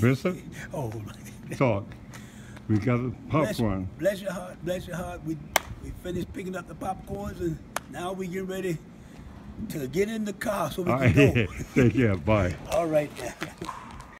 Bishop, Oh, talk. We got the popcorn. bless your heart, bless your heart. We we finished picking up the popcorns and now we get ready to get in the car so we can go. take care. Bye. All right.